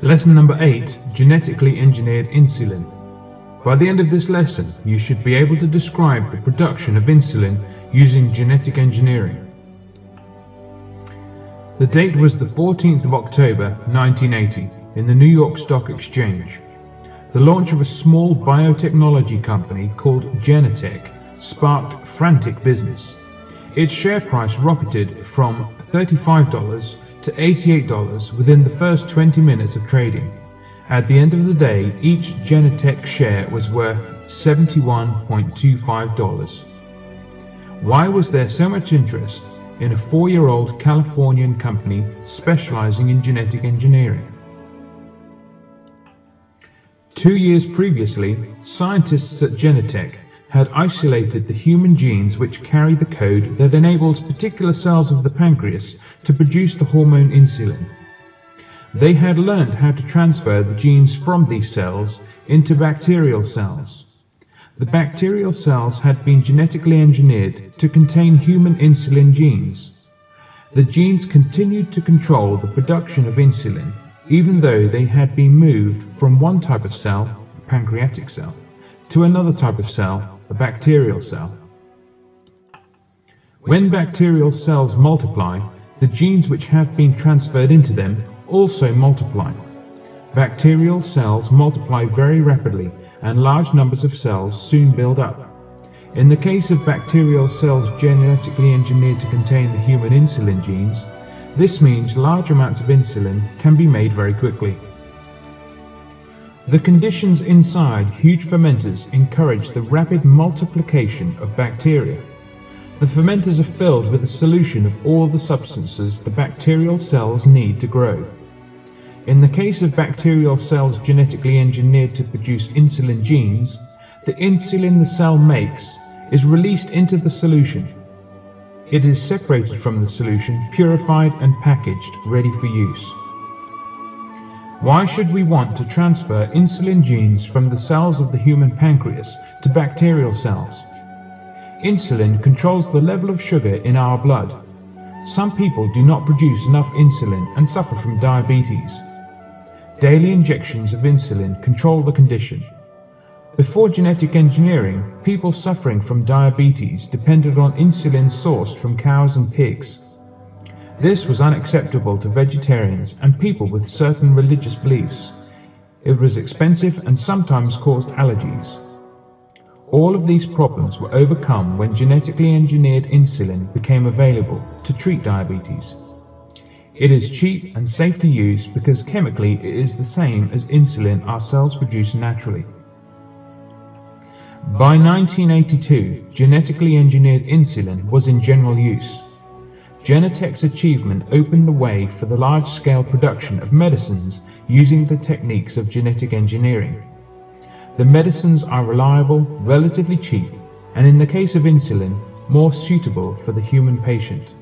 Lesson number 8 Genetically Engineered Insulin. By the end of this lesson, you should be able to describe the production of insulin using genetic engineering. The date was the 14th of October 1980 in the New York Stock Exchange. The launch of a small biotechnology company called Genentech sparked frantic business. Its share price rocketed from $35 to $88 within the first 20 minutes of trading. At the end of the day, each Genentech share was worth $71.25. Why was there so much interest in a four-year-old Californian company specializing in genetic engineering? Two years previously, scientists at Genentech had isolated the human genes which carry the code that enables particular cells of the pancreas to produce the hormone insulin. They had learned how to transfer the genes from these cells into bacterial cells. The bacterial cells had been genetically engineered to contain human insulin genes. The genes continued to control the production of insulin even though they had been moved from one type of cell, pancreatic cell, to another type of cell, a bacterial cell. When bacterial cells multiply, the genes which have been transferred into them also multiply. Bacterial cells multiply very rapidly and large numbers of cells soon build up. In the case of bacterial cells genetically engineered to contain the human insulin genes, this means large amounts of insulin can be made very quickly. The conditions inside huge fermenters encourage the rapid multiplication of bacteria. The fermenters are filled with a solution of all the substances the bacterial cells need to grow. In the case of bacterial cells genetically engineered to produce insulin genes, the insulin the cell makes is released into the solution. It is separated from the solution, purified and packaged, ready for use. Why should we want to transfer insulin genes from the cells of the human pancreas to bacterial cells? Insulin controls the level of sugar in our blood. Some people do not produce enough insulin and suffer from diabetes. Daily injections of insulin control the condition. Before genetic engineering, people suffering from diabetes depended on insulin sourced from cows and pigs. This was unacceptable to vegetarians and people with certain religious beliefs. It was expensive and sometimes caused allergies. All of these problems were overcome when genetically engineered insulin became available to treat diabetes. It is cheap and safe to use because chemically it is the same as insulin our cells produce naturally. By 1982, genetically engineered insulin was in general use. Genentech's achievement opened the way for the large-scale production of medicines using the techniques of genetic engineering. The medicines are reliable, relatively cheap, and in the case of insulin, more suitable for the human patient.